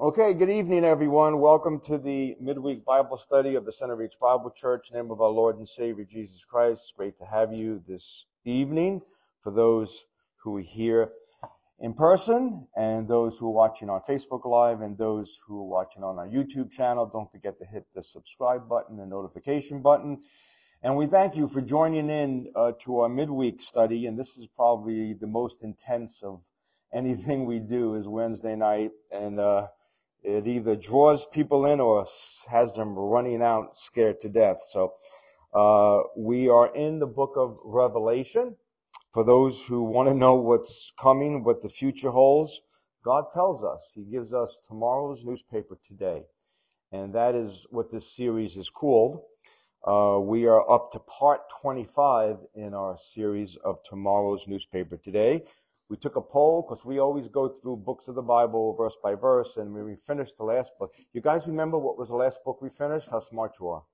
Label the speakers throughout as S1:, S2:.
S1: Okay, good evening, everyone. Welcome to the midweek Bible study of the Centereach Bible Church. Name of our Lord and Savior Jesus Christ. Great to have you this evening. For those who are here in person and those who are watching on Facebook Live and those who are watching on our YouTube channel, don't forget to hit the subscribe button and notification button. And we thank you for joining in uh, to our midweek study. And this is probably the most intense of anything we do is Wednesday night. And, uh, it either draws people in or has them running out scared to death. So, uh, we are in the book of Revelation. For those who want to know what's coming, what the future holds, God tells us. He gives us tomorrow's newspaper today. And that is what this series is called. Uh, we are up to part 25 in our series of tomorrow's newspaper today. We took a poll because we always go through books of the Bible verse by verse. And when we finished the last book, you guys remember what was the last book we finished? How smart you are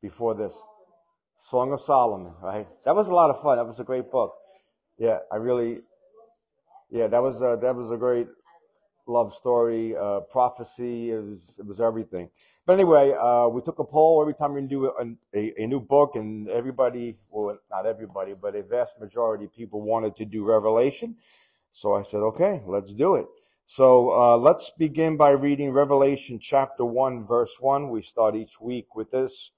S1: before this. Song of Solomon, right? That was a lot of fun. That was a great book. Yeah, I really, yeah, that was a, that was a great love story, uh, prophecy. It was, it was everything. But anyway, uh, we took a poll every time we do a, a, a, new book, and everybody, well, not everybody, but a vast majority of people wanted to do Revelation. So I said, okay, let's do it. So uh, let's begin by reading Revelation chapter 1, verse 1. We start each week with this.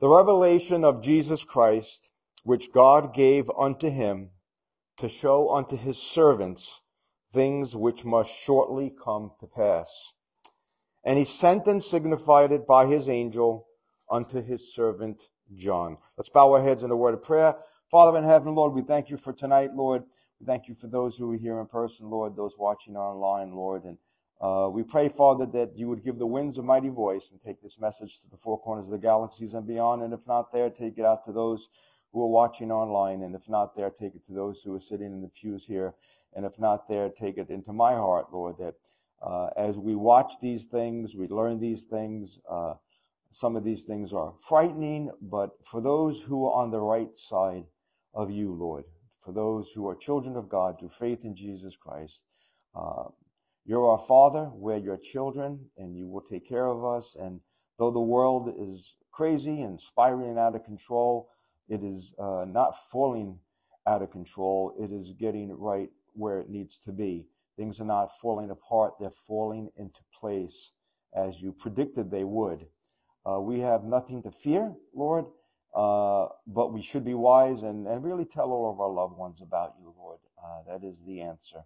S1: The revelation of Jesus Christ, which God gave unto him to show unto his servants things which must shortly come to pass. And he sent and signified it by his angel unto his servant John. Let's bow our heads in a word of prayer. Father in heaven, Lord, we thank you for tonight, Lord. Thank you for those who are here in person, Lord, those watching online, Lord. And uh, we pray, Father, that you would give the winds a mighty voice and take this message to the four corners of the galaxies and beyond. And if not there, take it out to those who are watching online. And if not there, take it to those who are sitting in the pews here. And if not there, take it into my heart, Lord, that uh, as we watch these things, we learn these things. Uh, some of these things are frightening, but for those who are on the right side of you, Lord, for those who are children of God through faith in Jesus Christ, uh, you're our Father, we're your children, and you will take care of us. And though the world is crazy and spiraling out of control, it is uh, not falling out of control. It is getting right where it needs to be. Things are not falling apart, they're falling into place as you predicted they would. Uh, we have nothing to fear, Lord, uh, but we should be wise and, and really tell all of our loved ones about you, Lord. Uh, that is the answer.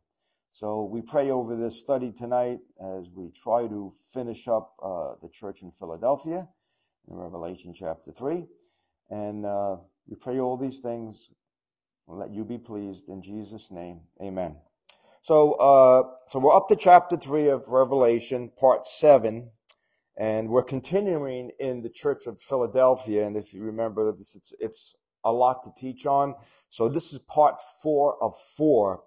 S1: So we pray over this study tonight as we try to finish up uh, the church in Philadelphia in Revelation chapter 3. And uh, we pray all these things. Let you be pleased in Jesus' name. Amen. So, uh, so we're up to chapter three of Revelation, part seven, and we're continuing in the Church of Philadelphia. And if you remember, this it's, it's a lot to teach on. So this is part four of four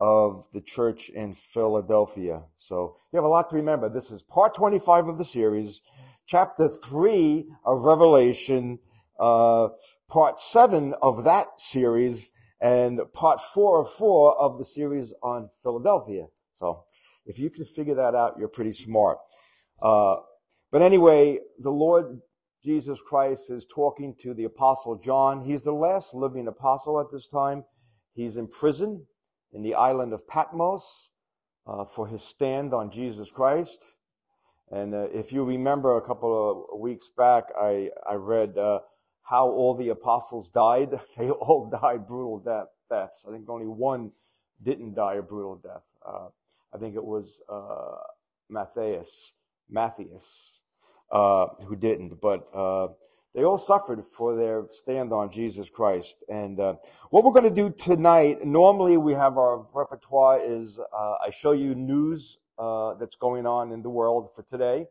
S1: of the church in Philadelphia. So you have a lot to remember. This is part 25 of the series, chapter three of Revelation, uh, part seven of that series, and part four of four of the series on Philadelphia. So if you can figure that out, you're pretty smart. Uh, but anyway, the Lord Jesus Christ is talking to the apostle John. He's the last living apostle at this time. He's in prison in the island of Patmos uh, for his stand on Jesus Christ. And uh, if you remember a couple of weeks back, I, I read uh, how all the apostles died. They all died brutal death, deaths. I think only one didn't die a brutal death. Uh, I think it was uh, Matthias, Matthias, uh, who didn't. But uh, they all suffered for their stand on Jesus Christ. And uh, what we're going to do tonight, normally we have our repertoire is uh, I show you news that's going on in the world for today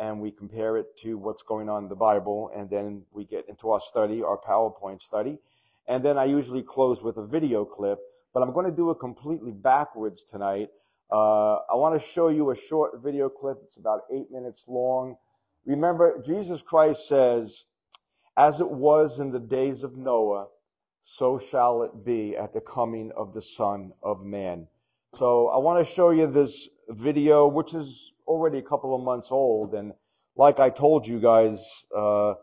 S1: and we compare it to what's going on in the Bible, and then we get into our study, our PowerPoint study. And then I usually close with a video clip, but I'm going to do it completely backwards tonight. Uh, I want to show you a short video clip. It's about eight minutes long. Remember, Jesus Christ says, as it was in the days of Noah, so shall it be at the coming of the Son of Man. So I want to show you this video, which is already a couple of months old. And like I told you guys, uh,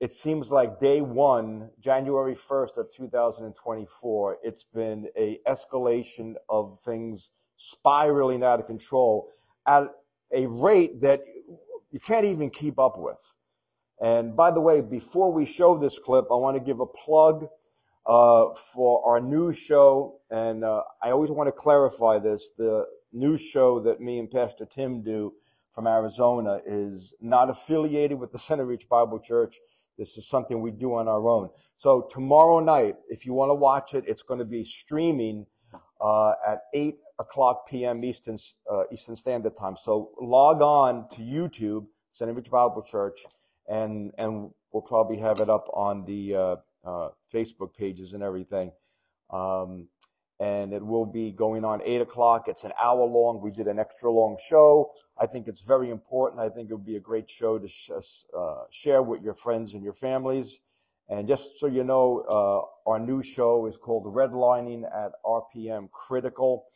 S1: it seems like day one, January 1st of 2024, it's been a escalation of things spiraling out of control at a rate that you can't even keep up with. And by the way, before we show this clip, I want to give a plug uh, for our new show. And uh, I always want to clarify this. The new show that me and Pastor Tim do from Arizona is not affiliated with the Centereach Bible Church. This is something we do on our own. So tomorrow night, if you want to watch it, it's going to be streaming uh, at 8 o'clock p.m. Eastern, uh, Eastern Standard Time. So log on to YouTube, Centereach Bible Church, and, and we'll probably have it up on the uh, uh Facebook pages and everything. Um, and it will be going on 8 o'clock. It's an hour long. We did an extra long show. I think it's very important. I think it would be a great show to sh- uh, share with your friends and your families. And just so you know, uh, our new show is called Redlining at RPM Critical,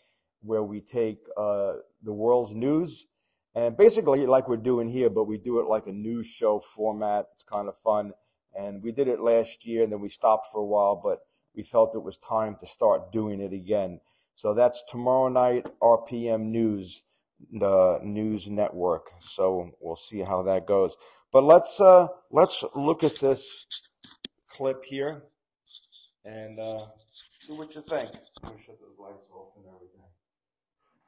S1: where we take uh, the world's news and basically like we're doing here, but we do it like a news show format. It's kind of fun. And we did it last year and then we stopped for a while, but we felt it was time to start doing it again. So that's tomorrow night, RPM News, the news network. So we'll see how that goes. But let's uh, let's look at this clip here and uh, see what you think. Let me shut those lights off and everything.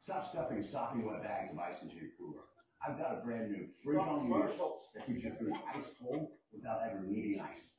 S2: Stop stuffing sopping wet bags of ice into your cooler. I've got a brand new fridge on wheels that keeps your food ice cold without ever needing ice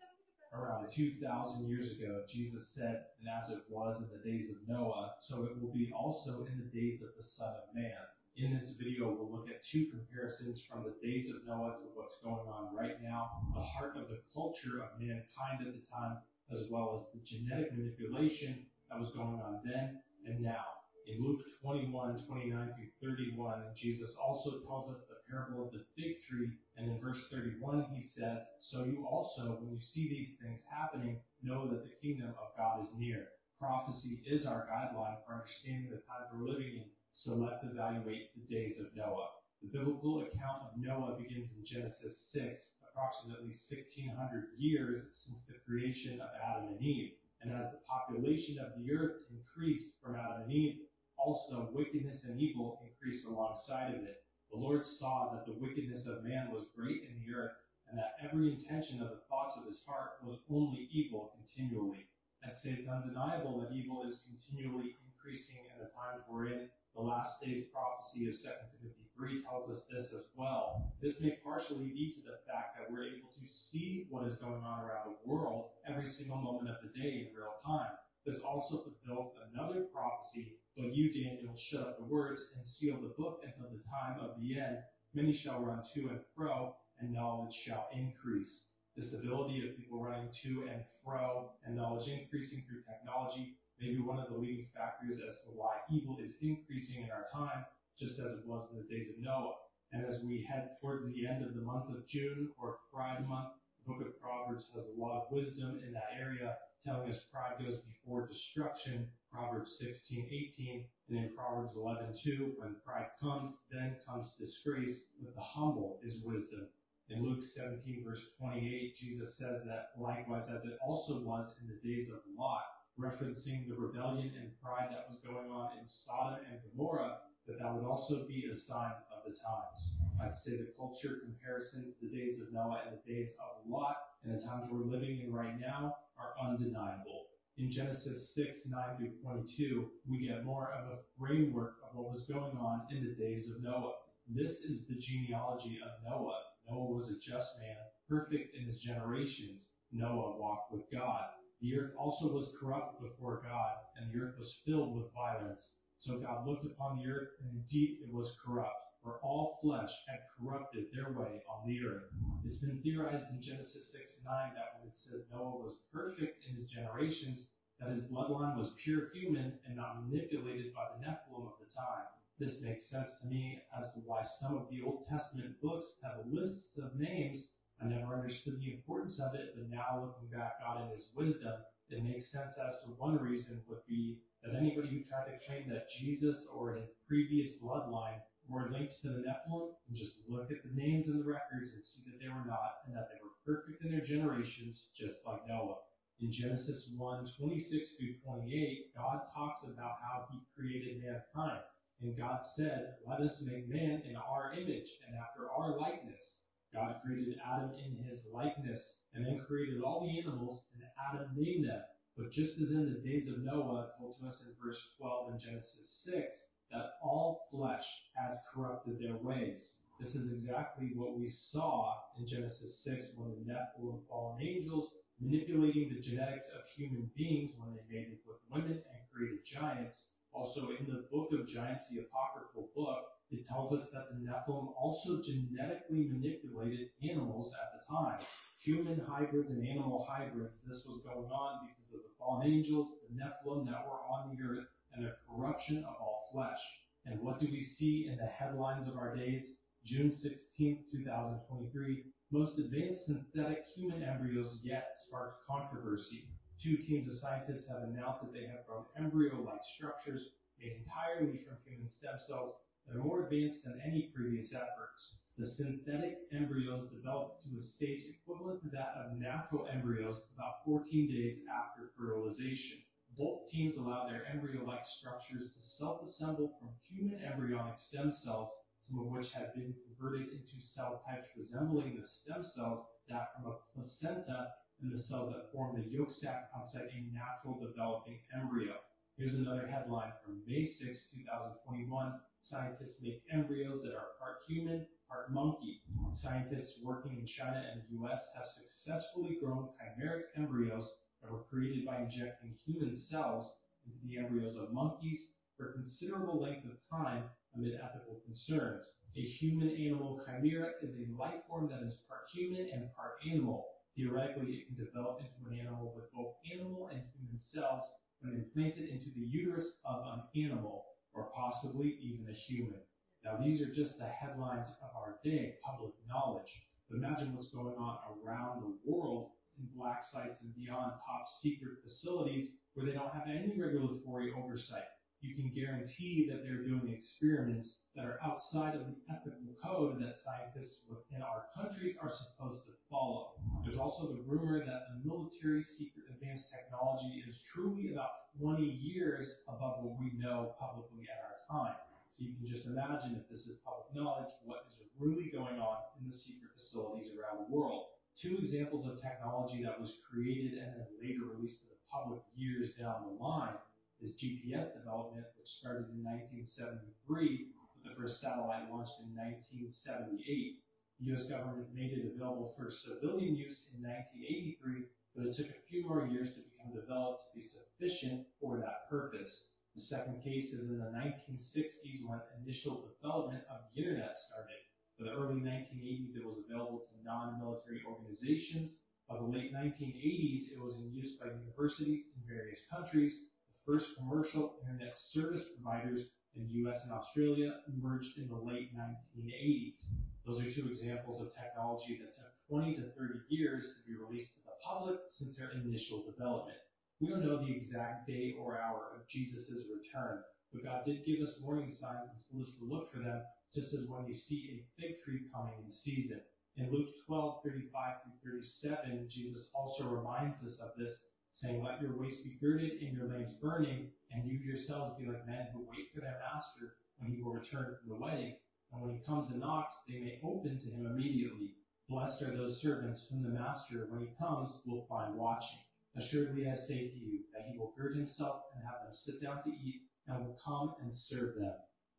S3: around 2,000 years ago, Jesus said, and as it was in the days of Noah, so it will be also in the days of the Son of Man. In this video, we'll look at two comparisons from the days of Noah to what's going on right now, the heart of the culture of mankind at the time, as well as the genetic manipulation that was going on then and now. In Luke 21, 29 through 31, Jesus also tells us the parable of the fig tree. And in verse 31, he says, So you also, when you see these things happening, know that the kingdom of God is near. Prophecy is our guideline for understanding the time we're living in. So let's evaluate the days of Noah. The biblical account of Noah begins in Genesis 6, approximately 1600 years since the creation of Adam and Eve. And as the population of the earth increased from Adam and Eve, also wickedness and evil increased alongside of it. The Lord saw that the wickedness of man was great in the earth, and that every intention of the thoughts of his heart was only evil continually. And it's undeniable that evil is continually increasing in the times we're in. The last days prophecy of 2 Timothy 3 tells us this as well. This may partially be to the fact that we're able to see what is going on around the world every single moment of the day in real time. This also fulfills another prophecy but you, Daniel, shut up the words and seal the book until the time of the end. Many shall run to and fro, and knowledge shall increase. This ability of people running to and fro and knowledge increasing through technology may be one of the leading factors as to why evil is increasing in our time, just as it was in the days of Noah. And as we head towards the end of the month of June or Pride Month, the book of Proverbs has a lot of wisdom in that area, telling us pride goes before destruction Proverbs 16, 18, and in Proverbs 11, 2, when pride comes, then comes disgrace, but the humble is wisdom. In Luke 17, verse 28, Jesus says that likewise as it also was in the days of Lot, referencing the rebellion and pride that was going on in Sodom and Gomorrah, that that would also be a sign of the times. I'd say the culture comparison to the days of Noah and the days of Lot and the times we're living in right now are undeniable in Genesis 6, 9 through 22, we get more of a framework of what was going on in the days of Noah. This is the genealogy of Noah. Noah was a just man, perfect in his generations. Noah walked with God. The earth also was corrupt before God, and the earth was filled with violence. So God looked upon the earth, and indeed it was corrupt for all flesh had corrupted their way on the earth. It's been theorized in Genesis 6 9 that when it says Noah was perfect in his generations, that his bloodline was pure human and not manipulated by the Nephilim of the time. This makes sense to me as to why some of the Old Testament books have lists of names. I never understood the importance of it, but now looking back, God in his wisdom, it makes sense as to one reason would be that anybody who tried to claim that Jesus or his previous bloodline were linked to the Nephilim and just look at the names in the records and see that they were not and that they were perfect in their generations, just like Noah. In Genesis 1 26 through 28, God talks about how he created mankind. And God said, Let us make man in our image and after our likeness. God created Adam in his likeness and then created all the animals, and Adam named them. But just as in the days of Noah, told to us in verse 12 in Genesis 6, that all flesh had corrupted their ways. This is exactly what we saw in Genesis 6 when the Nephilim fallen angels manipulating the genetics of human beings when they mated with women and created giants. Also, in the book of Giants, the apocryphal book, it tells us that the Nephilim also genetically manipulated animals at the time. Human hybrids and animal hybrids, this was going on because of the fallen angels, the Nephilim that were on the earth, and the corruption of all flesh. And what do we see in the headlines of our days? June 16th, 2023, most advanced synthetic human embryos yet sparked controversy. Two teams of scientists have announced that they have grown embryo-like structures made entirely from human stem cells more advanced than any previous efforts. The synthetic embryos developed to a stage equivalent to that of natural embryos about 14 days after fertilization. Both teams allowed their embryo-like structures to self-assemble from human embryonic stem cells, some of which had been converted into cell types resembling the stem cells that from a placenta and the cells that form the yolk sac outside a natural developing embryo. Here's another headline from May 6, 2021. Scientists make embryos that are part human, part monkey. Scientists working in China and the US have successfully grown chimeric embryos that were created by injecting human cells into the embryos of monkeys for a considerable length of time amid ethical concerns. A human animal chimera is a life form that is part human and part animal. Theoretically, it can develop into an animal with both animal and human cells when implanted into the uterus of an animal, or possibly even a human. Now, these are just the headlines of our day, public knowledge. But imagine what's going on around the world in black sites and beyond top secret facilities where they don't have any regulatory oversight you can guarantee that they're doing experiments that are outside of the ethical code that scientists within our countries are supposed to follow. There's also the rumor that the military secret advanced technology is truly about 20 years above what we know publicly at our time. So you can just imagine if this is public knowledge, what is really going on in the secret facilities around the world. Two examples of technology that was created and then later released to the public years down the line is GPS development, which started in 1973, with the first satellite launched in 1978. The U.S. government made it available for civilian use in 1983, but it took a few more years to become developed to be sufficient for that purpose. The second case is in the 1960s when initial development of the internet started. By the early 1980s, it was available to non-military organizations. By the late 1980s, it was in use by universities in various countries, first commercial internet service providers in the US and Australia emerged in the late 1980s. Those are two examples of technology that took 20 to 30 years to be released to the public since their initial development. We don't know the exact day or hour of Jesus' return, but God did give us warning signs and told us to look for them, just as when you see a fig tree coming in season. In Luke 12, 35 through 37, Jesus also reminds us of this saying, Let your waist be girded and your lamps burning, and you yourselves be like men who wait for their master when he will return from the wedding. And when he comes and knocks, they may open to him immediately. Blessed are those servants whom the master, when he comes, will find watching. Assuredly I say to you that he will gird himself and have them sit down to eat, and will come and serve them.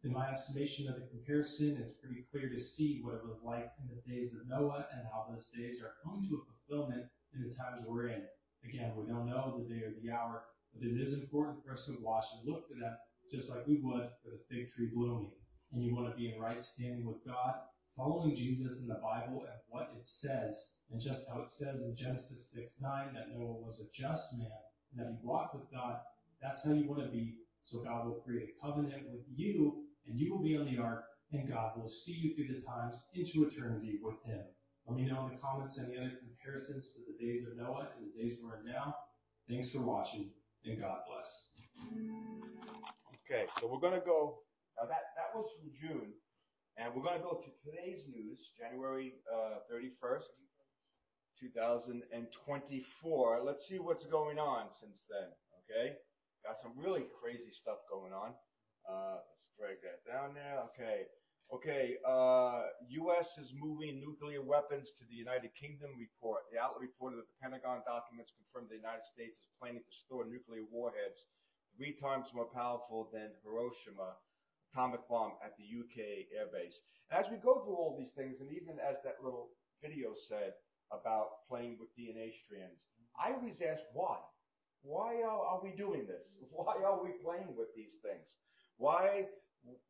S3: In my estimation of the comparison, it's pretty clear to see what it was like in the days of Noah and how those days are coming to a fulfillment in the times we're in. Again, we don't know the day or the hour, but it is important for us to watch and look for them just like we would for the fig tree blooming. And you want to be in right standing with God, following Jesus in the Bible and what it says, and just how it says in Genesis 6 9 that Noah was a just man and that he walked with God. That's how you want to be. So God will create a covenant with you, and you will be on the ark, and God will see you through the times into eternity with him. Let me know in the comments any other comparisons to the days of Noah and the days we're in now. Thanks for watching, and God bless.
S1: Okay, so we're going to go. Now that that was from June, and we're going to go to today's news, January uh, thirty first, two thousand and twenty four. Let's see what's going on since then. Okay, got some really crazy stuff going on. Uh, let's drag that down there. Okay. Okay, uh, U.S. is moving nuclear weapons to the United Kingdom. Report the outlet reported that the Pentagon documents confirmed the United States is planning to store nuclear warheads three times more powerful than Hiroshima atomic bomb at the UK airbase. And as we go through all these things, and even as that little video said about playing with DNA strands, I always ask why. Why are, are we doing this? Why are we playing with these things? Why?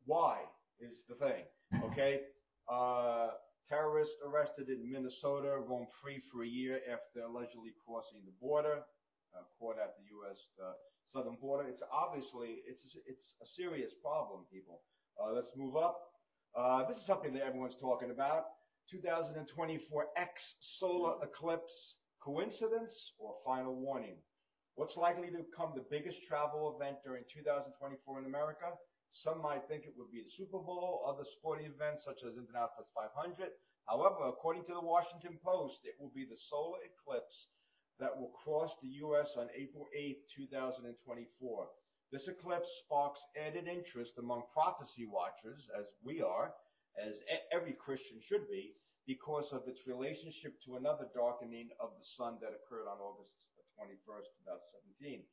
S1: Why? Is the thing. Okay, uh, terrorist arrested in Minnesota, roamed free for a year after allegedly crossing the border, uh, caught at the U.S. Uh, southern border. It's obviously it's it's a serious problem, people. Uh, let's move up. Uh, this is something that everyone's talking about. 2024 X solar eclipse coincidence or final warning? What's likely to become the biggest travel event during 2024 in America? Some might think it would be the Super Bowl, other sporting events such as Indianapolis 500. However, according to the Washington Post, it will be the solar eclipse that will cross the U.S. on April 8, 2024. This eclipse sparks added interest among prophecy watchers, as we are, as every Christian should be, because of its relationship to another darkening of the sun that occurred on August 21st, 2017.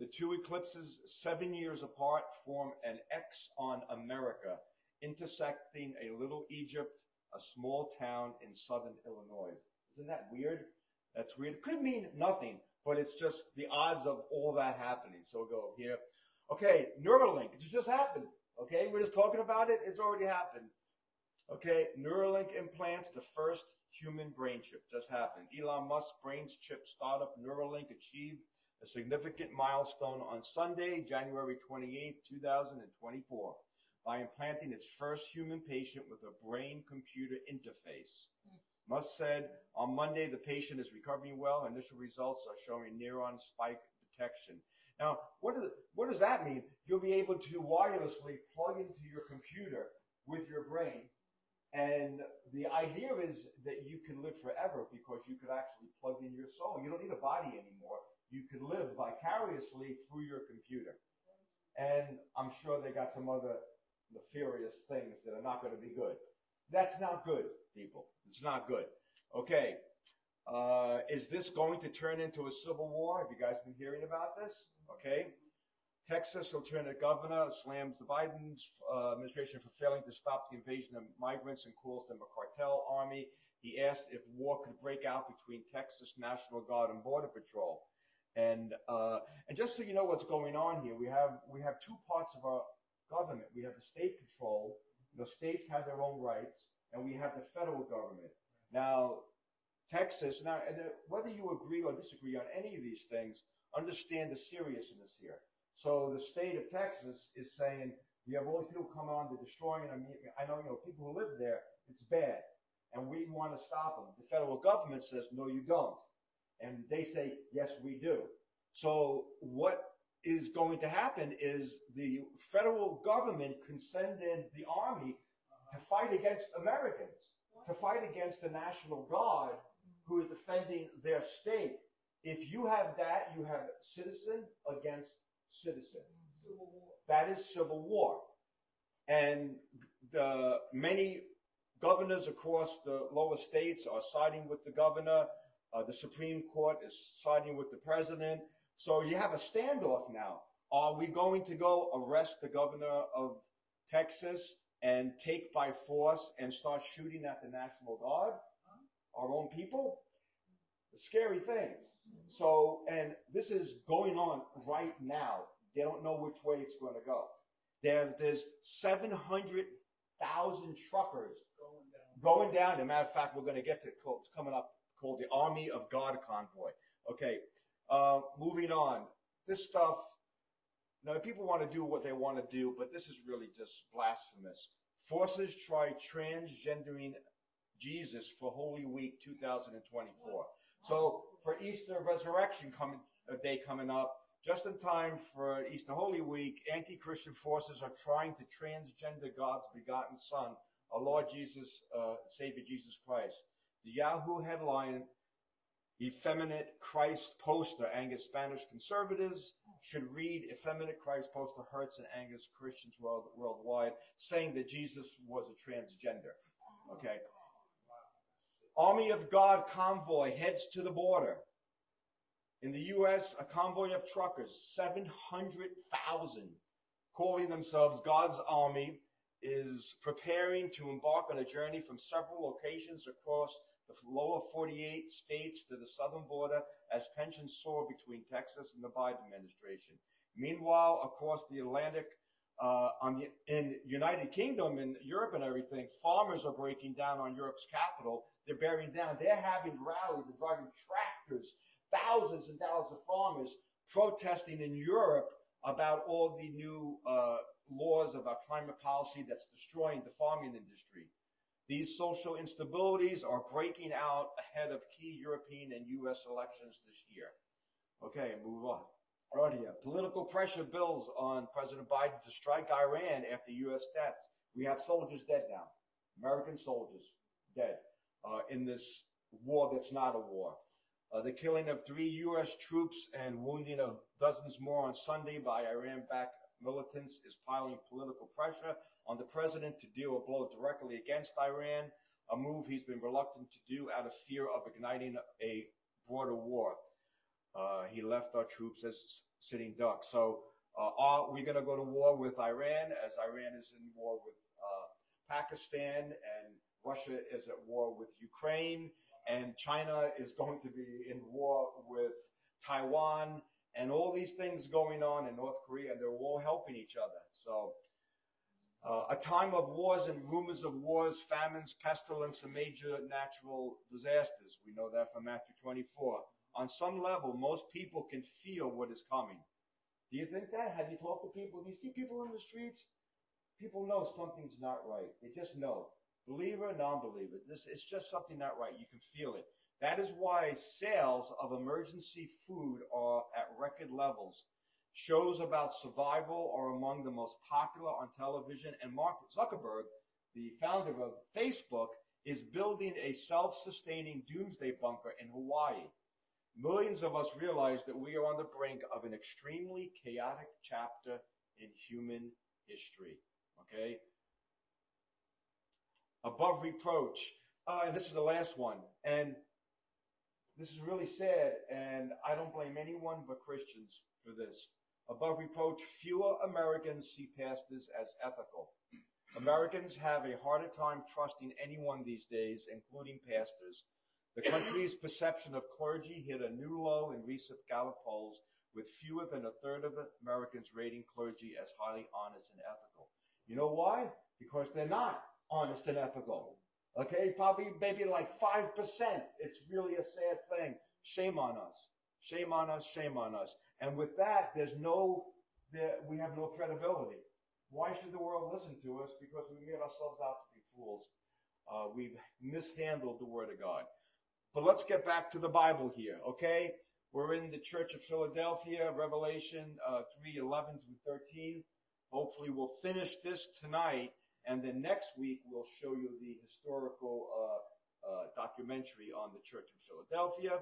S1: The two eclipses, seven years apart, form an X on America, intersecting a little Egypt, a small town in southern Illinois. Isn't that weird? That's weird. It could mean nothing, but it's just the odds of all that happening. So we'll go here. Okay, Neuralink. It just happened. Okay, we're just talking about it. It's already happened. Okay, Neuralink implants the first human brain chip. Just happened. Elon Musk's brain chip startup Neuralink achieved a significant milestone on Sunday, January 28, 2024, by implanting its first human patient with a brain computer interface. Musk said on Monday the patient is recovering well. Initial results are showing neuron spike detection. Now, what does, what does that mean? You'll be able to wirelessly plug into your computer with your brain. And the idea is that you can live forever because you could actually plug in your soul. You don't need a body anymore you could live vicariously through your computer. And I'm sure they got some other nefarious things that are not going to be good. That's not good, people. It's not good. Okay. Uh, is this going to turn into a civil war? Have you guys been hearing about this? Okay. Texas Lieutenant Governor slams the Biden uh, administration for failing to stop the invasion of migrants and calls them a cartel army. He asked if war could break out between Texas National Guard and Border Patrol. And uh, and just so you know what's going on here, we have we have two parts of our government. We have the state control. You know, states have their own rights, and we have the federal government. Now, Texas. Now, and uh, whether you agree or disagree on any of these things, understand the seriousness here. So the state of Texas is saying we have all these people come on to destroying. I mean, I know you know people who live there. It's bad, and we want to stop them. The federal government says no, you don't. And they say, yes, we do. So what is going to happen is the federal government can send in the army to fight against Americans, to fight against the National Guard who is defending their state. If you have that, you have citizen against citizen. That is civil war. And the many governors across the lower states are siding with the governor uh, the Supreme Court is siding with the president. So you have a standoff now. Are we going to go arrest the governor of Texas and take by force and start shooting at the National Guard, our own people? Scary things. So, and this is going on right now. They don't know which way it's going to go. There's, there's 700,000 truckers going down. As a matter of fact, we're going to get to it's coming up called the Army of God Convoy. Okay, uh, moving on. This stuff, now people want to do what they want to do, but this is really just blasphemous. Forces try transgendering Jesus for Holy Week 2024. So for Easter Resurrection coming, a day coming up, just in time for Easter Holy Week, anti-Christian forces are trying to transgender God's begotten Son, our Lord Jesus, uh, Savior Jesus Christ. The Yahoo headline, Effeminate Christ poster angers Spanish conservatives, should read Effeminate Christ poster hurts and angers Christians world, worldwide, saying that Jesus was a transgender. Okay. Army of God convoy heads to the border. In the U.S., a convoy of truckers, 700,000, calling themselves God's Army, is preparing to embark on a journey from several locations across the lower 48 states to the southern border as tensions soar between Texas and the Biden administration. Meanwhile, across the Atlantic, uh, on the, in United Kingdom and Europe and everything, farmers are breaking down on Europe's capital. They're bearing down. They're having rallies. They're driving tractors. Thousands and thousands of farmers protesting in Europe about all the new uh, laws about climate policy that's destroying the farming industry. These social instabilities are breaking out ahead of key European and U.S. elections this year. Okay, move on. Right here. Political pressure builds on President Biden to strike Iran after U.S. deaths. We have soldiers dead now. American soldiers dead uh, in this war that's not a war. Uh, the killing of three U.S. troops and wounding of dozens more on Sunday by Iran-backed militants is piling political pressure on the president to deal a blow directly against Iran, a move he's been reluctant to do out of fear of igniting a broader war. Uh, he left our troops as sitting ducks. So uh, are we going to go to war with Iran as Iran is in war with uh, Pakistan and Russia is at war with Ukraine and China is going to be in war with Taiwan and all these things going on in North Korea and they're all helping each other. So uh, a time of wars and rumors of wars, famines, pestilence, and major natural disasters. We know that from Matthew 24. On some level, most people can feel what is coming. Do you think that? Have you talked to people? Do you see people in the streets? People know something's not right. They just know. Believer, non-believer. This it's just something not right. You can feel it. That is why sales of emergency food are at record levels. Shows about survival are among the most popular on television, and Mark Zuckerberg, the founder of Facebook, is building a self-sustaining doomsday bunker in Hawaii. Millions of us realize that we are on the brink of an extremely chaotic chapter in human history. Okay? Above reproach. Uh, and this is the last one. And this is really sad, and I don't blame anyone but Christians for this. Above reproach, fewer Americans see pastors as ethical. Americans have a harder time trusting anyone these days, including pastors. The country's perception of clergy hit a new low in recent Gallup polls, with fewer than a third of Americans rating clergy as highly honest and ethical. You know why? Because they're not honest and ethical. Okay, probably maybe like 5%. It's really a sad thing. Shame on us. Shame on us, shame on us. And with that, there's no, there, we have no credibility. Why should the world listen to us? Because we made ourselves out to be fools. Uh, we've mishandled the Word of God. But let's get back to the Bible here, okay? We're in the Church of Philadelphia, Revelation uh, 3 11 through 13. Hopefully, we'll finish this tonight, and then next week we'll show you the historical uh, uh documentary on the Church of Philadelphia.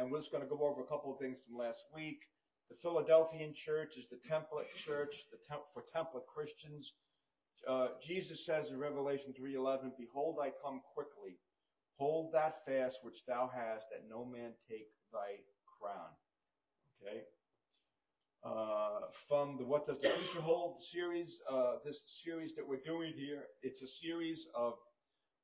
S1: And we're just going to go over a couple of things from last week. The Philadelphian church is the template church the temp- for template Christians. Uh, Jesus says in Revelation 3:11, "Behold, I come quickly. Hold that fast which thou hast, that no man take thy crown." Okay. Uh, from the What Does the Future Hold series, uh, this series that we're doing here, it's a series of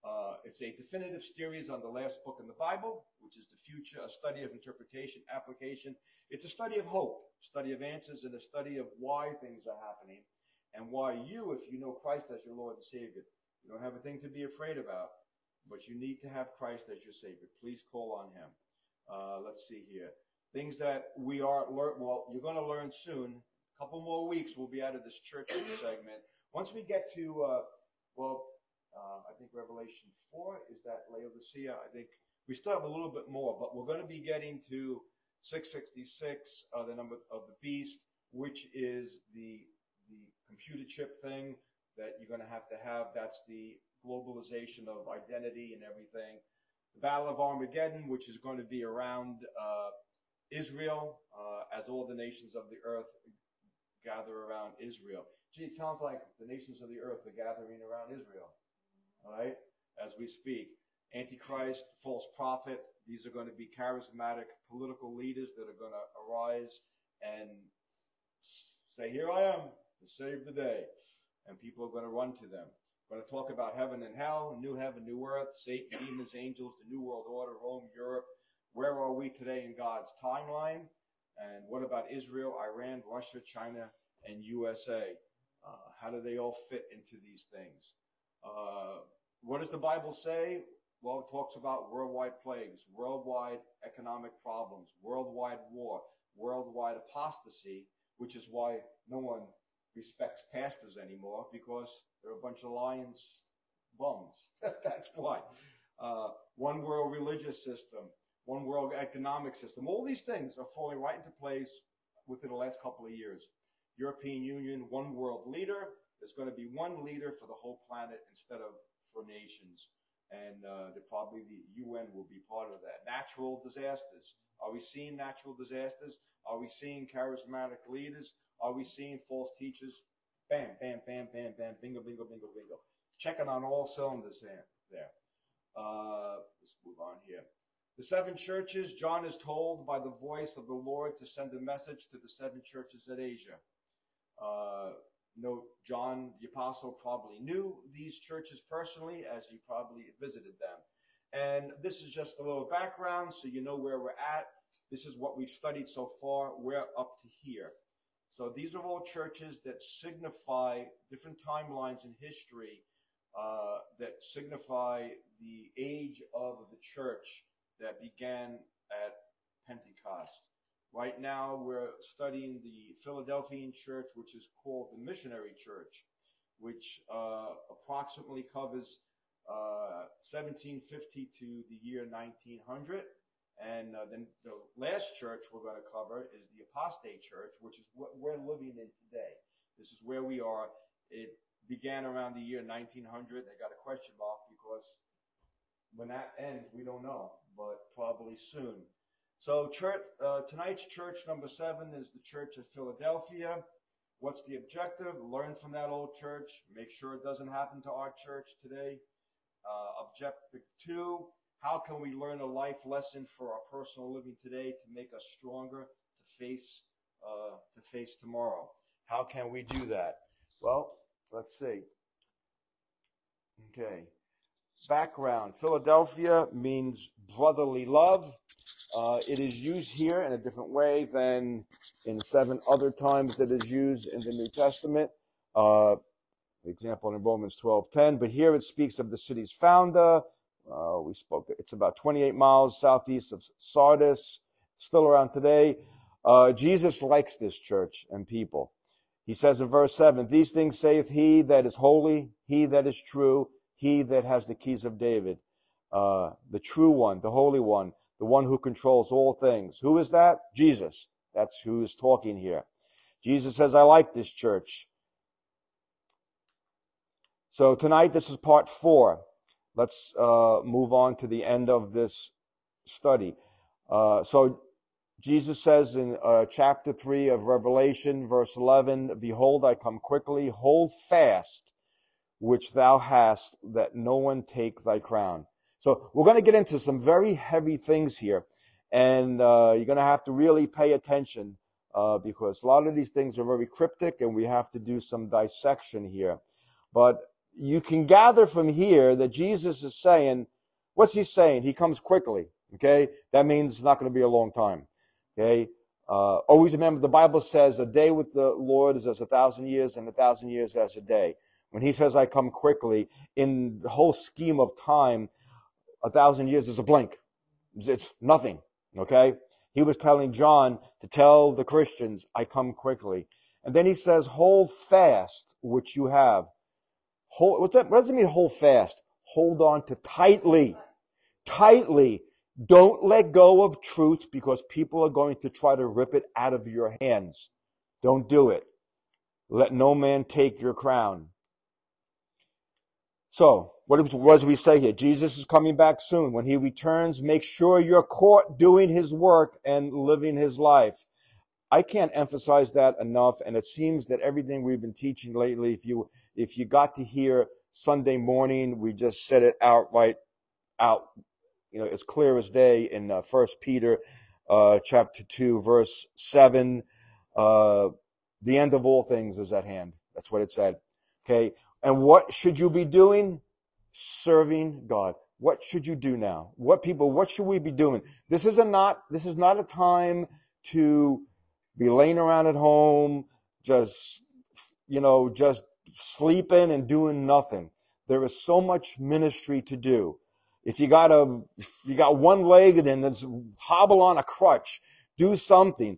S1: uh, it's a definitive series on the last book in the Bible, which is the future, a study of interpretation, application. It's a study of hope, study of answers, and a study of why things are happening and why you, if you know Christ as your Lord and Savior, you don't have a thing to be afraid about, but you need to have Christ as your Savior. Please call on Him. Uh, let's see here. Things that we are learn. Well, you're going to learn soon. A couple more weeks, we'll be out of this church segment. Once we get to, uh, well, uh, I think Revelation 4 is that Laodicea. I think we still have a little bit more, but we're going to be getting to 666, uh, the number of the beast, which is the the computer chip thing that you're going to have to have. That's the globalization of identity and everything. The Battle of Armageddon, which is going to be around uh, Israel, uh, as all the nations of the earth gather around Israel. Gee, it sounds like the nations of the earth are gathering around Israel, all right, as we speak. Antichrist, false prophet, these are going to be charismatic political leaders that are going to arise and say, Here I am to save the day. And people are going to run to them. We're going to talk about heaven and hell, new heaven, new earth, Satan, demons, angels, the new world order, Rome, Europe. Where are we today in God's timeline? And what about Israel, Iran, Russia, China, and USA? Uh, how do they all fit into these things? Uh, what does the Bible say? Well, it talks about worldwide plagues, worldwide economic problems, worldwide war, worldwide apostasy, which is why no one respects pastors anymore because they're a bunch of lions bums. That's why. Uh, one world religious system, one world economic system. All these things are falling right into place within the last couple of years. European Union, one world leader. There's going to be one leader for the whole planet instead of nations. And uh, probably the UN will be part of that. Natural disasters. Are we seeing natural disasters? Are we seeing charismatic leaders? Are we seeing false teachers? Bam, bam, bam, bam, bam, bingo, bingo, bingo, bingo. Checking on all cylinders there. Uh, let's move on here. The seven churches, John is told by the voice of the Lord to send a message to the seven churches at Asia. Uh, note, John the Apostle probably knew these churches personally as he probably visited them. And this is just a little background so you know where we're at. This is what we've studied so far. We're up to here. So these are all churches that signify different timelines in history uh, that signify the age of the church that began at Pentecost. Right now, we're studying the Philadelphian church, which is called the Missionary Church, which uh, approximately covers uh, 1750 to the year 1900. And uh, then the last church we're going to cover is the apostate church, which is what we're living in today. This is where we are. It began around the year 1900. I got a question mark because when that ends, we don't know, but probably soon. So church, uh, tonight's church number seven is the Church of Philadelphia. What's the objective? Learn from that old church. Make sure it doesn't happen to our church today. Uh, objective two, how can we learn a life lesson for our personal living today to make us stronger to face uh, to face tomorrow? How can we do that? Well, let's see. Okay. Background. Philadelphia means brotherly love. Uh, it is used here in a different way than in seven other times that is used in the New Testament. Uh, example in Romans 12:10. But here it speaks of the city's founder, uh, we spoke, it's about 28 miles southeast of Sardis, still around today. Uh, Jesus likes this church and people. He says in verse 7, These things saith he that is holy, he that is true, he that has the keys of David, uh, the true one, the holy one, the one who controls all things. Who is that? Jesus. That's who is talking here. Jesus says, I like this church. So tonight, this is part four. Let's uh, move on to the end of this study. Uh, so Jesus says in uh, chapter 3 of Revelation, verse 11, Behold, I come quickly, hold fast which thou hast, that no one take thy crown. So we're going to get into some very heavy things here, and uh, you're going to have to really pay attention uh, because a lot of these things are very cryptic, and we have to do some dissection here. But you can gather from here that Jesus is saying, what's he saying? He comes quickly. Okay. That means it's not going to be a long time. Okay. Uh, always remember the Bible says a day with the Lord is as a thousand years and a thousand years as a day. When he says I come quickly in the whole scheme of time, a thousand years is a blink. It's nothing. Okay. He was telling John to tell the Christians, I come quickly. And then he says, hold fast which you have Hold, what's that? What does it mean hold fast? Hold on to tightly. Tightly. Don't let go of truth because people are going to try to rip it out of your hands. Don't do it. Let no man take your crown. So, what does we say here? Jesus is coming back soon. When he returns, make sure you're caught doing his work and living his life. I can't emphasize that enough. And it seems that everything we've been teaching lately, if you, if you got to hear Sunday morning, we just said it outright out, you know, as clear as day in uh, First Peter, uh, chapter two, verse seven. Uh, the end of all things is at hand. That's what it said. Okay. And what should you be doing? Serving God. What should you do now? What people, what should we be doing? This is a not, this is not a time to be laying around at home, just, you know, just sleeping and doing nothing. There is so much ministry to do. If you got a, you got one leg, then let's hobble on a crutch. Do something.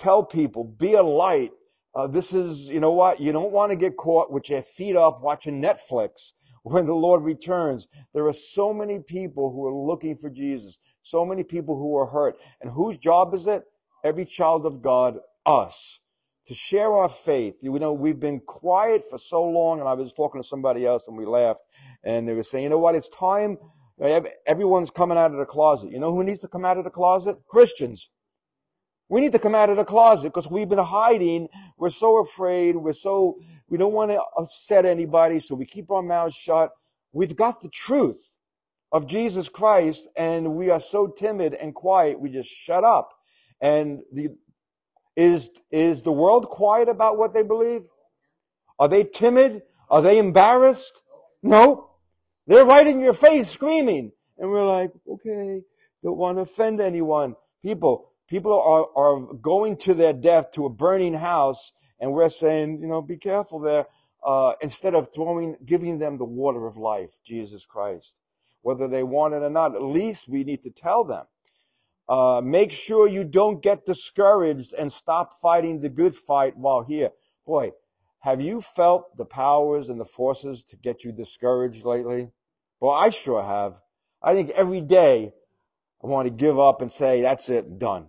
S1: Tell people. Be a light. Uh, this is, you know what? You don't want to get caught with your feet up watching Netflix when the Lord returns. There are so many people who are looking for Jesus. So many people who are hurt. And whose job is it? Every child of God, us to share our faith. You know, we've been quiet for so long, and I was talking to somebody else, and we laughed, and they were saying, you know what, it's time. Everyone's coming out of the closet. You know who needs to come out of the closet? Christians. We need to come out of the closet because we've been hiding. We're so afraid. We're so, we don't want to upset anybody, so we keep our mouths shut. We've got the truth of Jesus Christ, and we are so timid and quiet, we just shut up. And the, is, is the world quiet about what they believe? Are they timid? Are they embarrassed? No. They're right in your face screaming. And we're like, okay, don't want to offend anyone. People, people are, are going to their death to a burning house and we're saying, you know, be careful there. Uh, instead of throwing, giving them the water of life, Jesus Christ. Whether they want it or not, at least we need to tell them. Uh, make sure you don't get discouraged and stop fighting the good fight while here. Boy, have you felt the powers and the forces to get you discouraged lately? Well, I sure have. I think every day I want to give up and say, that's it, done.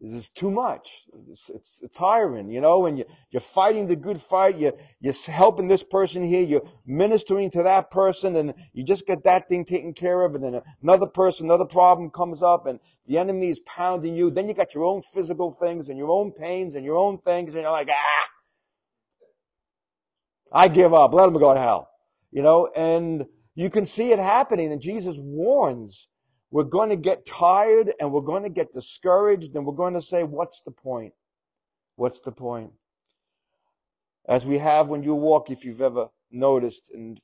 S1: This is too much. It's, it's, it's tiring, you know, and you, you're fighting the good fight. You, you're helping this person here. You're ministering to that person and you just get that thing taken care of. And then another person, another problem comes up and the enemy is pounding you. Then you got your own physical things and your own pains and your own things. And you're like, ah, I give up. Let them go to hell, you know, and you can see it happening. And Jesus warns we're going to get tired and we're going to get discouraged and we're going to say, what's the point? What's the point? As we have when you walk, if you've ever noticed, and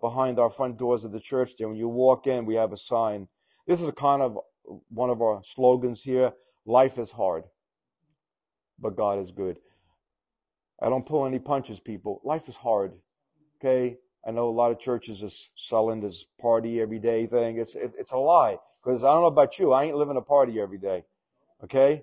S1: behind our front doors of the church there, when you walk in, we have a sign. This is kind of uh, one of our slogans here. Life is hard, but God is good. I don't pull any punches, people. Life is hard. Okay? I know a lot of churches is selling this party every day thing. It's, it, it's a lie. Because I don't know about you, I ain't living a party every day. Okay?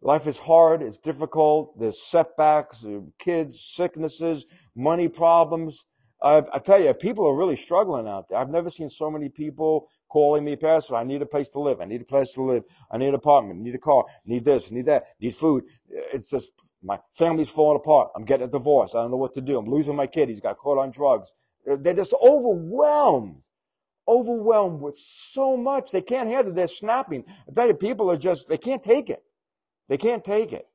S1: Life is hard. It's difficult. There's setbacks, there's kids, sicknesses, money problems. I, I tell you, people are really struggling out there. I've never seen so many people calling me, Pastor, I need a place to live. I need a place to live. I need an apartment. I need a car. I need this. I need that. I need food. It's just my family's falling apart. I'm getting a divorce. I don't know what to do. I'm losing my kid. He's got caught on drugs. They're just overwhelmed, overwhelmed with so much. They can't handle it. They're snapping. I tell you, people are just, they can't take it. They can't take it.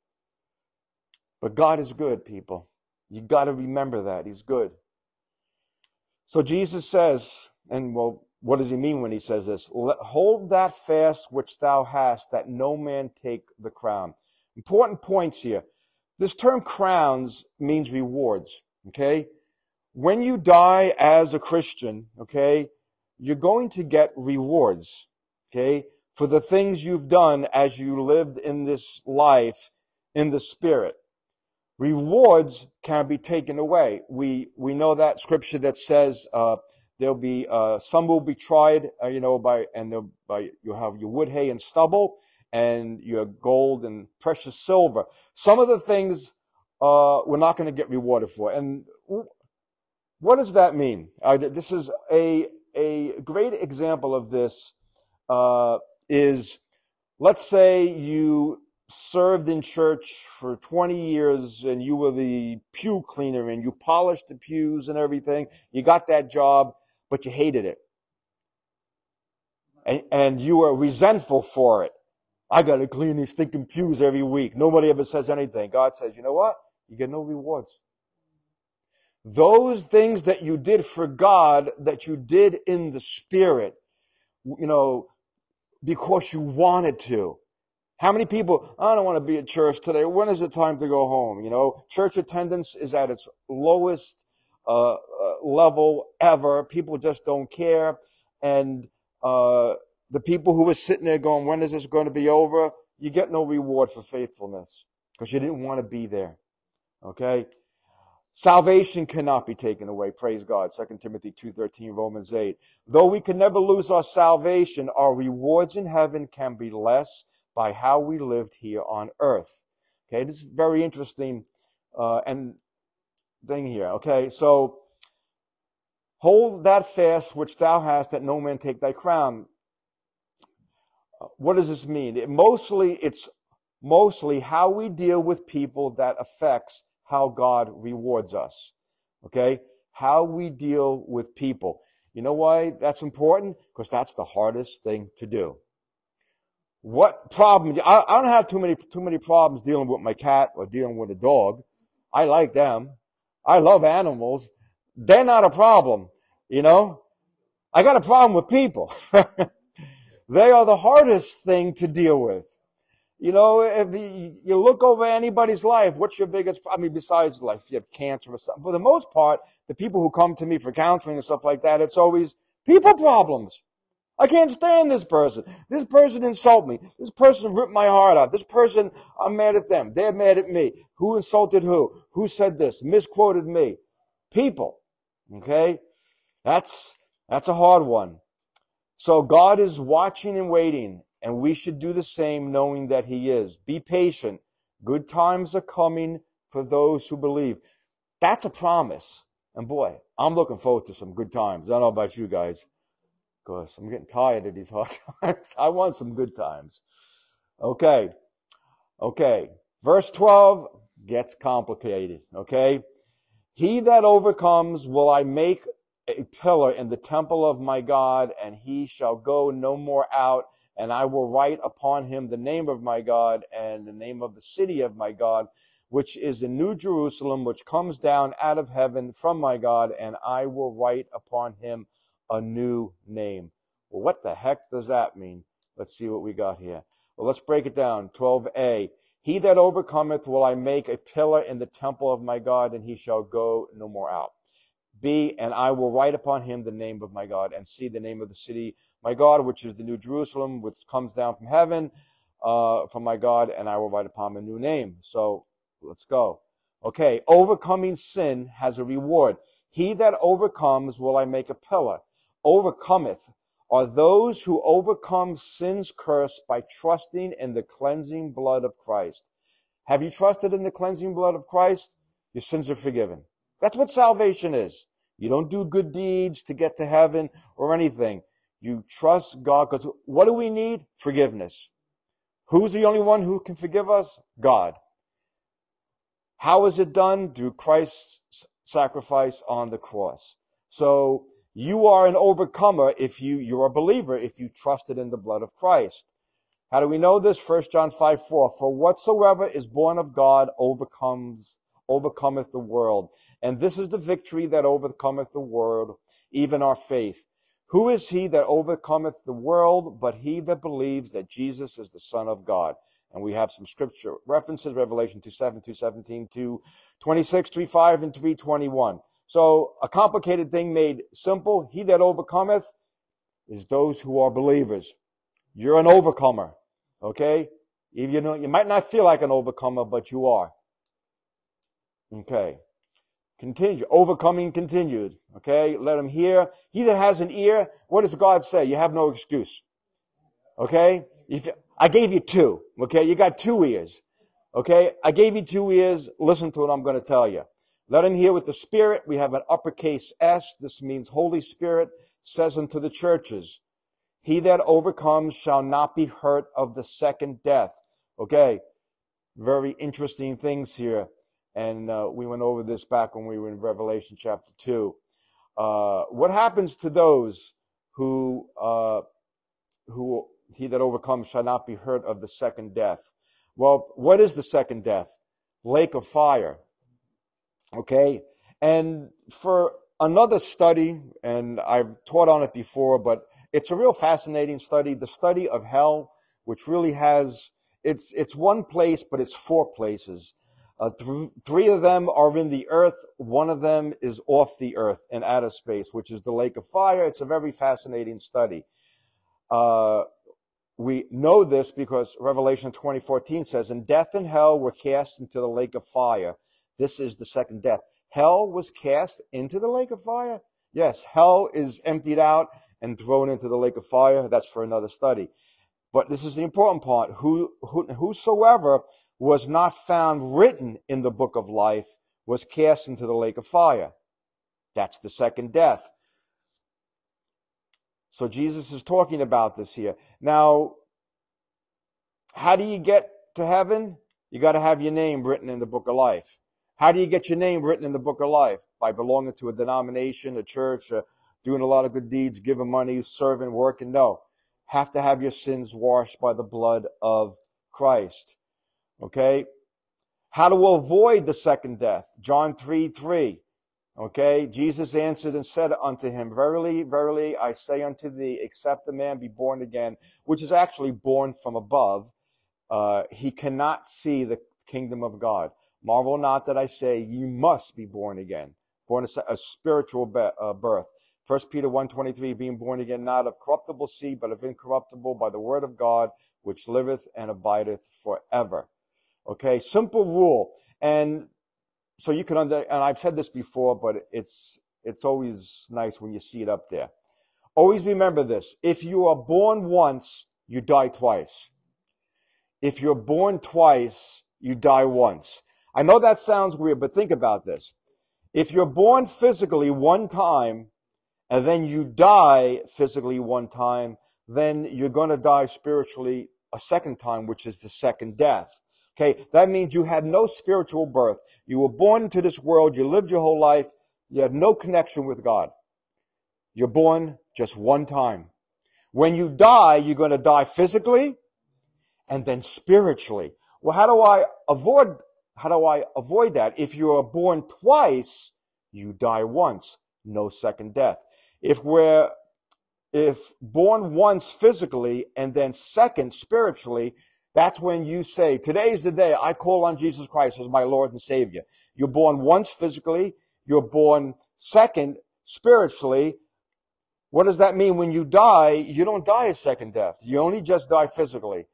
S1: But God is good, people. You got to remember that. He's good. So Jesus says, and well, what does he mean when he says this? Hold that fast which thou hast, that no man take the crown. Important points here. This term crowns means rewards, okay? When you die as a Christian, okay, you're going to get rewards, okay, for the things you've done as you lived in this life in the Spirit. Rewards can be taken away. We, we know that scripture that says, uh, there'll be, uh, some will be tried, uh, you know, by, and by, you'll have your wood, hay, and stubble, and your gold and precious silver. Some of the things uh, we're not going to get rewarded for. And what does that mean? Uh, this is a, a great example of this uh, is let's say you served in church for 20 years and you were the pew cleaner and you polished the pews and everything. You got that job, but you hated it. And, and you were resentful for it. I got to clean these stinking pews every week. Nobody ever says anything. God says, you know what? You get no rewards. Those things that you did for God, that you did in the spirit, you know, because you wanted to. How many people, I don't want to be at church today. When is it time to go home? You know, church attendance is at its lowest uh, uh, level ever. People just don't care. And uh, the people who were sitting there going, when is this going to be over? You get no reward for faithfulness because you didn't want to be there. Okay? Salvation cannot be taken away. Praise God. 2 Timothy 2.13, Romans 8. Though we can never lose our salvation, our rewards in heaven can be less by how we lived here on earth. Okay, this is very interesting uh, and thing here. Okay, so hold that fast which thou hast, that no man take thy crown. What does this mean? It mostly, it's mostly how we deal with people that affects how God rewards us. Okay? How we deal with people. You know why that's important? Because that's the hardest thing to do. What problem? I, I don't have too many, too many problems dealing with my cat or dealing with a dog. I like them. I love animals. They're not a problem. You know? I got a problem with people. They are the hardest thing to deal with. You know, if you look over anybody's life, what's your biggest, I mean, besides life, you have cancer or something. For the most part, the people who come to me for counseling and stuff like that, it's always people problems. I can't stand this person. This person insult me. This person ripped my heart out. This person, I'm mad at them. They're mad at me. Who insulted who? Who said this? Misquoted me. People. Okay? That's, that's a hard one. So God is watching and waiting, and we should do the same knowing that He is. Be patient. Good times are coming for those who believe. That's a promise. And boy, I'm looking forward to some good times. I don't know about you guys, because I'm getting tired of these hard times. I want some good times. Okay. Okay. Verse 12 gets complicated. Okay. He that overcomes will I make a pillar in the temple of my God, and he shall go no more out. And I will write upon him the name of my God and the name of the city of my God, which is the new Jerusalem, which comes down out of heaven from my God, and I will write upon him a new name. Well, what the heck does that mean? Let's see what we got here. Well, let's break it down. 12a. He that overcometh will I make a pillar in the temple of my God, and he shall go no more out. B, and I will write upon him the name of my God, and see the name of the city, my God, which is the new Jerusalem, which comes down from heaven, uh, from my God, and I will write upon him a new name. So let's go. Okay, overcoming sin has a reward. He that overcomes will I make a pillar. Overcometh are those who overcome sin's curse by trusting in the cleansing blood of Christ. Have you trusted in the cleansing blood of Christ? Your sins are forgiven. That's what salvation is. You don't do good deeds to get to heaven or anything. You trust God because what do we need? Forgiveness. Who's the only one who can forgive us? God. How is it done? Through Christ's sacrifice on the cross. So you are an overcomer if you, you're a believer if you trusted in the blood of Christ. How do we know this? 1 John 5, 4. For whatsoever is born of God overcomes, overcometh the world. And this is the victory that overcometh the world, even our faith. Who is he that overcometh the world but he that believes that Jesus is the Son of God? And we have some scripture references, Revelation 2 7, 2 17, 2 26, 3 5, and 321. So a complicated thing made simple. He that overcometh is those who are believers. You're an overcomer. Okay? If you know, you might not feel like an overcomer, but you are. Okay. Continue. Overcoming continued. Okay. Let him hear. He that has an ear, what does God say? You have no excuse. Okay. If, I gave you two. Okay. You got two ears. Okay. I gave you two ears. Listen to what I'm going to tell you. Let him hear with the Spirit. We have an uppercase S. This means Holy Spirit says unto the churches. He that overcomes shall not be hurt of the second death. Okay, very interesting things here. And uh, we went over this back when we were in Revelation chapter 2. Uh, what happens to those who, uh, who he that overcomes shall not be hurt of the second death? Well, what is the second death? Lake of fire. Okay, and for another study, and I've taught on it before, but it's a real fascinating study. The study of hell, which really has it's it's one place, but it's four places. Uh, th- three of them are in the earth. One of them is off the earth in outer space, which is the lake of fire. It's a very fascinating study. Uh, we know this because Revelation 2014 says, "And death and hell were cast into the lake of fire." This is the second death. Hell was cast into the lake of fire. Yes, hell is emptied out and thrown into the lake of fire. That's for another study. But this is the important part. Who, who, whosoever was not found written in the book of life was cast into the lake of fire. That's the second death. So Jesus is talking about this here. Now, how do you get to heaven? You got to have your name written in the book of life. How do you get your name written in the book of life? By belonging to a denomination, a church, uh, doing a lot of good deeds, giving money, serving, working? No have to have your sins washed by the blood of Christ. Okay? How to avoid the second death. John 3 3. Okay? Jesus answered and said unto him, Verily, verily, I say unto thee, except a man be born again, which is actually born from above, uh, he cannot see the kingdom of God. Marvel not that I say, you must be born again, born a, a spiritual be, uh, birth. 1 Peter 1.23, being born again, not of corruptible seed, but of incorruptible by the word of God, which liveth and abideth forever. Okay, simple rule. And so you can under, and I've said this before, but it's, it's always nice when you see it up there. Always remember this. If you are born once, you die twice. If you're born twice, you die once. I know that sounds weird, but think about this. If you're born physically one time, and then you die physically one time, then you're going to die spiritually a second time, which is the second death. Okay, that means you had no spiritual birth. You were born into this world, you lived your whole life, you had no connection with God. You're born just one time. When you die, you're going to die physically and then spiritually. Well, how do I avoid, how do I avoid that? If you are born twice, you die once, no second death. If we're if born once physically and then second spiritually, that's when you say, today's the day I call on Jesus Christ as my Lord and Savior. You're born once physically, you're born second spiritually. What does that mean? When you die, you don't die a second death. You only just die physically.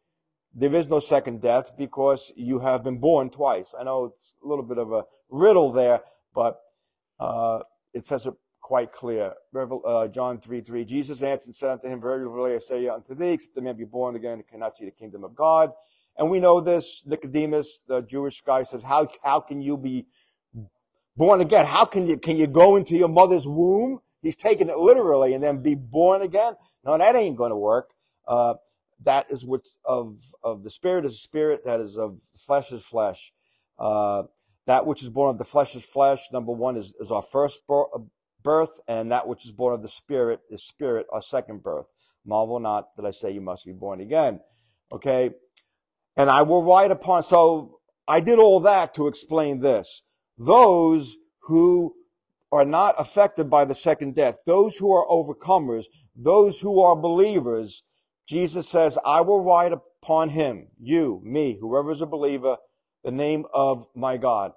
S1: There is no second death because you have been born twice. I know it's a little bit of a riddle there, but uh, it says it quite clear. Uh, John 3 3. Jesus answered and said unto him, Very verily I say unto thee, except the man be born again, he cannot see the kingdom of God. And we know this. Nicodemus, the Jewish guy, says, How, how can you be born again? How can you, can you go into your mother's womb? He's taking it literally and then be born again. No, that ain't going to work. Uh, that is what of, of the spirit is spirit. That is of flesh is flesh. Uh, that which is born of the flesh is flesh. Number one is, is our first birth, and that which is born of the Spirit is spirit our second birth. Marvel not that I say you must be born again. Okay? And I will write upon, so I did all that to explain this. Those who are not affected by the second death, those who are overcomers, those who are believers, Jesus says, I will write upon him, you, me, whoever is a believer, the name of my God.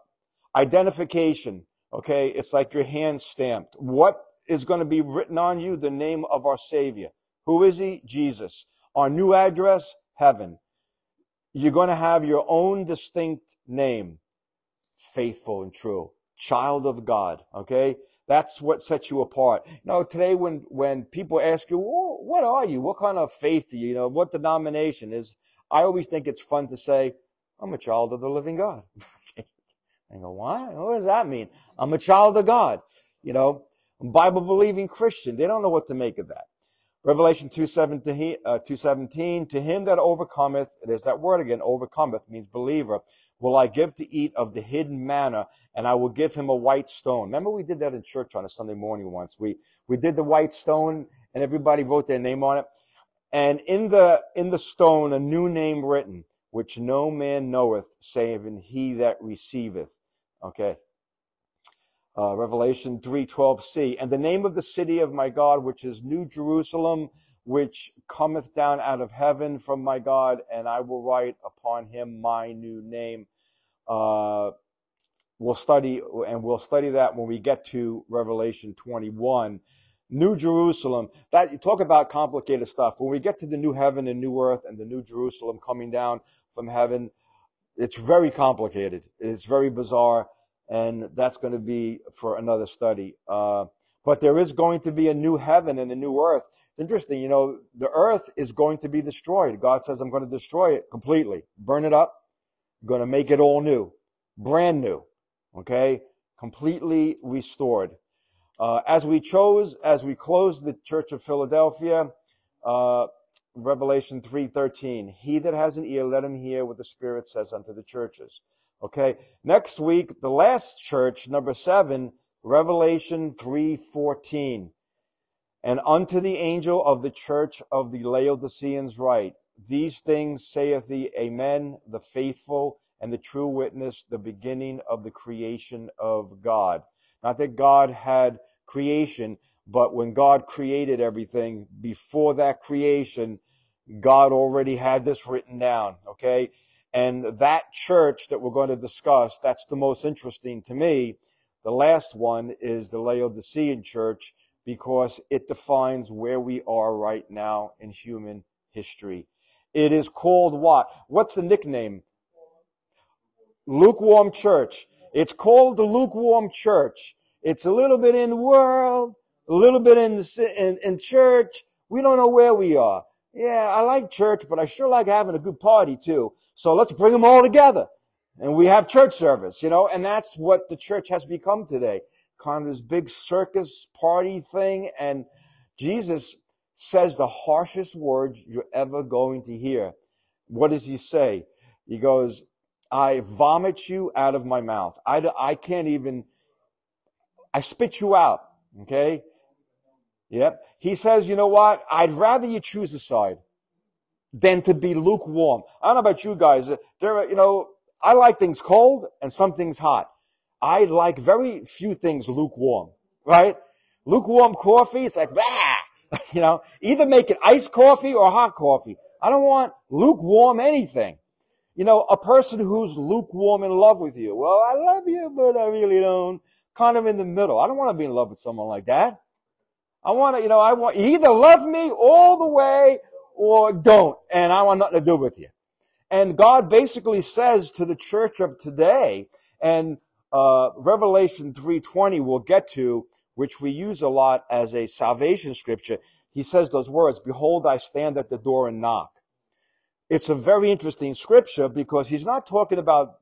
S1: Identification. Okay, it's like your hand stamped. What is going to be written on you? The name of our Savior. Who is He? Jesus. Our new address? Heaven. You're going to have your own distinct name. Faithful and true. Child of God. Okay? That's what sets you apart. You know, today when, when people ask you, well, what are you? What kind of faith do you, you know, what denomination is, I always think it's fun to say, I'm a child of the living God. I go, what? What does that mean? I'm a child of God. You know, Bible believing Christian. They don't know what to make of that. Revelation 2.17, uh, 2.17, to him that overcometh, there's that word again, overcometh means believer, will I give to eat of the hidden manna, and I will give him a white stone. Remember we did that in church on a Sunday morning once. We, we did the white stone, and everybody wrote their name on it. And in the, in the stone, a new name written, which no man knoweth, save he that receiveth. Okay. Uh, Revelation 3:12c, and the name of the city of my God, which is New Jerusalem, which cometh down out of heaven from my God, and I will write upon him my new name. Uh, we'll study, and we'll study that when we get to Revelation 21. New Jerusalem. That you talk about complicated stuff. When we get to the new heaven and new earth and the new Jerusalem coming down from heaven, it's very complicated. It's very bizarre, and that's going to be for another study. Uh, but there is going to be a new heaven and a new earth. It's interesting, you know, the earth is going to be destroyed. God says, I'm going to destroy it completely, burn it up, I'm going to make it all new, brand new, okay, completely restored. Uh, as we chose, as we close the Church of Philadelphia, uh, Revelation 3:13, he that has an ear, let him hear what the Spirit says unto the churches. Okay, next week, the last church, number seven, Revelation 3:14. And unto the angel of the church of the Laodiceans write, These things saith the Amen, the faithful and the true witness, the beginning of the creation of God. Not that God had creation, but when God created everything, before that creation, God already had this written down, okay? And that church that we're going to discuss, that's the most interesting to me. The last one is the Laodicean church because it defines where we are right now in human history. It is called what? What's the nickname? Lukewarm church. It's called the lukewarm church it's a little bit in the world, a little bit in, in, in church. We don't know where we are. Yeah, I like church, but I sure like having a good party too. So let's bring them all together. And we have church service, you know, and that's what the church has become today. Kind of this big circus party thing. And Jesus says the harshest words you're ever going to hear. What does he say? He goes, I vomit you out of my mouth. I, I can't even I spit you out. Okay? Yep. He says, you know what? I'd rather you choose a side than to be lukewarm. I don't know about you guys. There are, you know, I like things cold and some things hot. I like very few things lukewarm, right? Lukewarm coffee, it's like, bah! you know, either make it iced coffee or hot coffee. I don't want lukewarm anything. You know, a person who's lukewarm in love with you. Well, I love you, but I really don't kind of in the middle. I don't want to be in love with someone like that. I want to, you know, I want either love me all the way or don't, and I want nothing to do with you. And God basically says to the church of today, and uh, Revelation 3:20 we'll get to, which we use a lot as a salvation scripture. He says those words, "Behold, I stand at the door and knock." It's a very interesting scripture because he's not talking about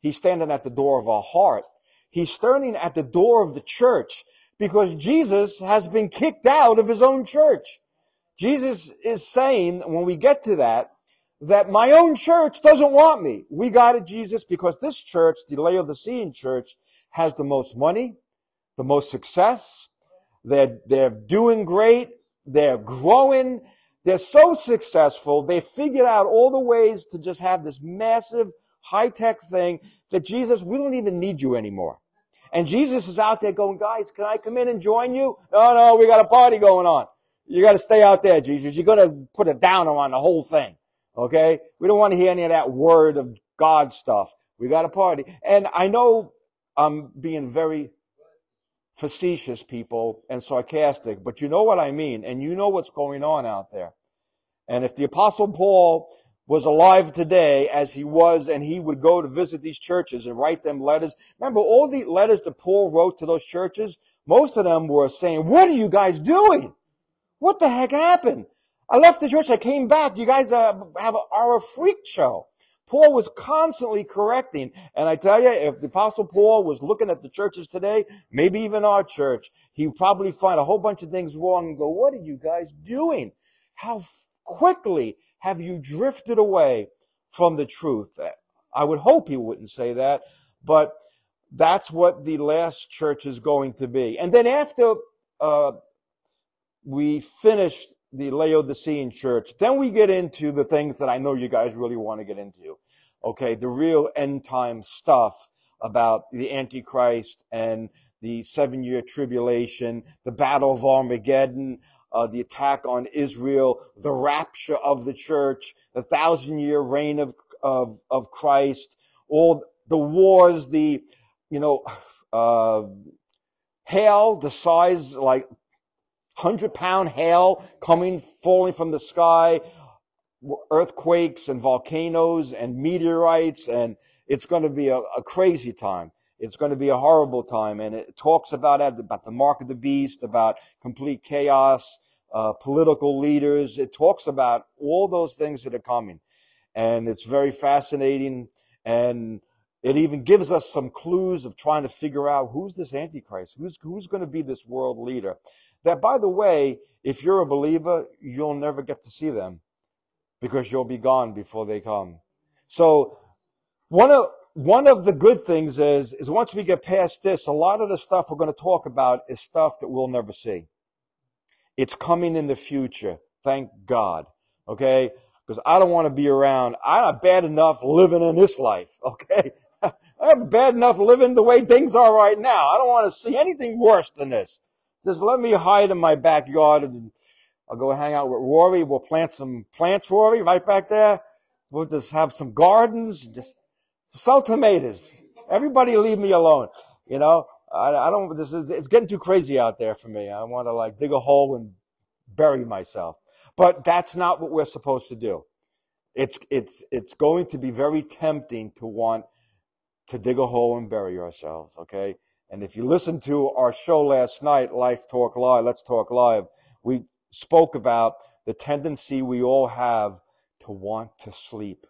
S1: he's standing at the door of our heart. He's standing at the door of the church because Jesus has been kicked out of his own church. Jesus is saying, when we get to that, that my own church doesn't want me. We got it, Jesus, because this church, the Laodicean church, has the most money, the most success. They're, they're doing great. They're growing. They're so successful. They figured out all the ways to just have this massive high tech thing that Jesus, we don't even need you anymore. And Jesus is out there going, guys, can I come in and join you? No, no, we got a party going on. You got to stay out there, Jesus. You're going to put a downer on the whole thing. Okay? We don't want to hear any of that word of God stuff. We got a party. And I know I'm being very facetious, people, and sarcastic, but you know what I mean, and you know what's going on out there. And if the apostle Paul was alive today as he was and he would go to visit these churches and write them letters. Remember all the letters that Paul wrote to those churches? Most of them were saying, what are you guys doing? What the heck happened? I left the church. I came back. You guys uh, have are a freak show. Paul was constantly correcting. And I tell you, if the apostle Paul was looking at the churches today, maybe even our church, he'd probably find a whole bunch of things wrong and go, what are you guys doing? How quickly have you drifted away from the truth? I would hope he wouldn't say that, but that's what the last church is going to be. And then after uh, we finish the Laodicean church, then we get into the things that I know you guys really want to get into. Okay, the real end time stuff about the Antichrist and the seven year tribulation, the battle of Armageddon, uh, the attack on Israel, the rapture of the church, the thousand year reign of, of, of Christ, all the wars, the, you know, uh, hail the size like hundred pound hail coming, falling from the sky, earthquakes and volcanoes and meteorites, and it's going to be a, a crazy time. It's going to be a horrible time. And it talks about it, about the mark of the beast, about complete chaos, uh, political leaders. It talks about all those things that are coming. And it's very fascinating. And it even gives us some clues of trying to figure out who's this Antichrist? Who's, who's going to be this world leader? That, by the way, if you're a believer, you'll never get to see them because you'll be gone before they come. So one of, one of the good things is, is once we get past this, a lot of the stuff we're going to talk about is stuff that we'll never see. It's coming in the future. Thank God. Okay? Because I don't want to be around. I'm not bad enough living in this life. Okay? I'm bad enough living the way things are right now. I don't want to see anything worse than this. Just let me hide in my backyard and I'll go hang out with Rory. We'll plant some plants, Rory, right back there. We'll just have some gardens. Just Sell tomatoes. Everybody leave me alone. You know, I, I don't, this is, it's getting too crazy out there for me. I want to like dig a hole and bury myself. But that's not what we're supposed to do. It's, it's, it's going to be very tempting to want to dig a hole and bury ourselves. Okay. And if you listen to our show last night, Life Talk Live, Let's Talk Live, we spoke about the tendency we all have to want to sleep.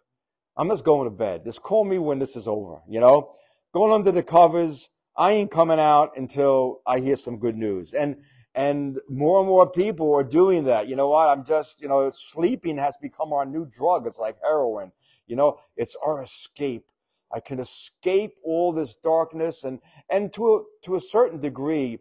S1: I'm just going to bed. Just call me when this is over, you know? Going under the covers. I ain't coming out until I hear some good news. And, and more and more people are doing that. You know what? I'm just, you know, sleeping has become our new drug. It's like heroin. You know, it's our escape. I can escape all this darkness and, and to a, to a certain degree,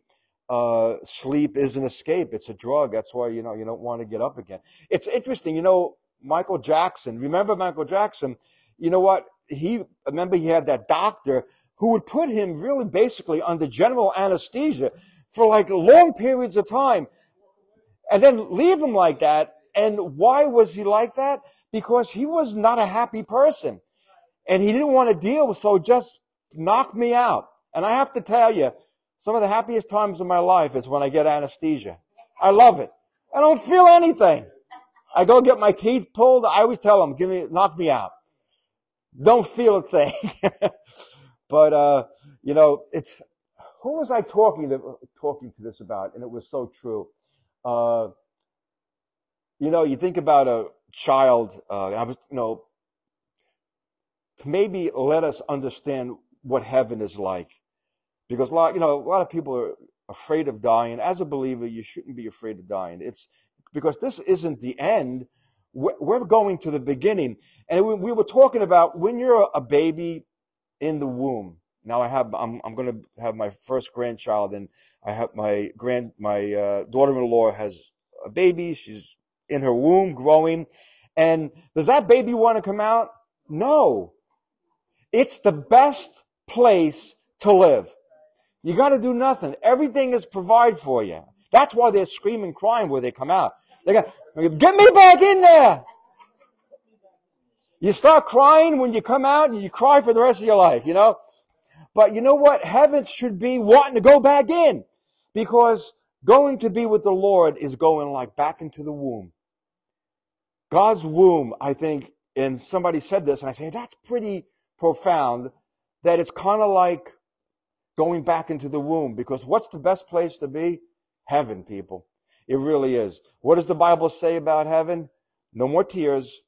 S1: uh, sleep is an escape. It's a drug. That's why, you know, you don't want to get up again. It's interesting. You know, Michael Jackson. Remember Michael Jackson? You know what? He remember he had that doctor who would put him really basically under general anesthesia for like long periods of time and then leave him like that. And why was he like that? Because he was not a happy person and he didn't want to deal with, so just knock me out. And I have to tell you, some of the happiest times of my life is when I get anesthesia. I love it. I don't feel anything. I go get my teeth pulled. I always tell them, give me, knock me out. Don't feel a thing. but, uh, you know, it's, who was I talking to, talking to this about? And it was so true. Uh, you know, you think about a child, uh, I was, you know, to maybe let us understand what heaven is like. Because a lot, you know, a lot of people are afraid of dying. As a believer, you shouldn't be afraid of dying. It's, because this isn't the end. We're going to the beginning. And we were talking about when you're a baby in the womb. Now I have, I'm, I'm going to have my first grandchild and I have my grand, my uh, daughter-in-law has a baby. She's in her womb growing. And does that baby want to come out? No. It's the best place to live. You got to do nothing. Everything is provided for you. That's why they're screaming, crying where they come out. They go, get me back in there. You start crying when you come out and you cry for the rest of your life, you know? But you know what? Heaven should be wanting to go back in because going to be with the Lord is going like back into the womb. God's womb, I think, and somebody said this and I say, that's pretty profound that it's kind of like going back into the womb because what's the best place to be? Heaven, people. It really is. What does the Bible say about heaven? No more tears,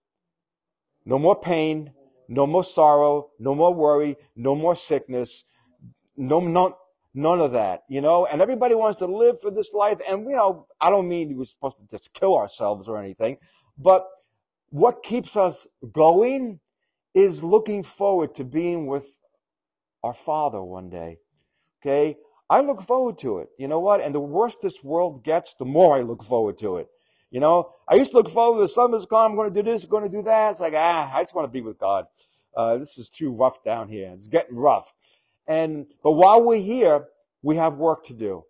S1: no more pain, no more sorrow, no more worry, no more sickness, no, no, none of that, you know, and everybody wants to live for this life. And, you know, I don't mean we're supposed to just kill ourselves or anything, but what keeps us going is looking forward to being with our Father one day. Okay? I look forward to it. You know what? And the worse this world gets, the more I look forward to it. You know, I used to look forward to the summer's come, I'm going to do this, I'm going to do that. It's like, ah, I just want to be with God. Uh, this is too rough down here. It's getting rough. And, but while we're here, we have work to do.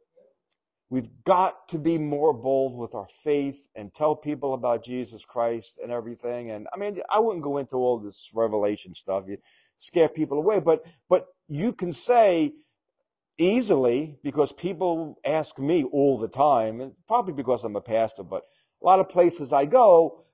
S1: We've got to be more bold with our faith and tell people about Jesus Christ and everything. And I mean, I wouldn't go into all this revelation stuff. You scare people away, but, but you can say easily because people ask me all the time, and probably because I'm a pastor, but a lot of places I go,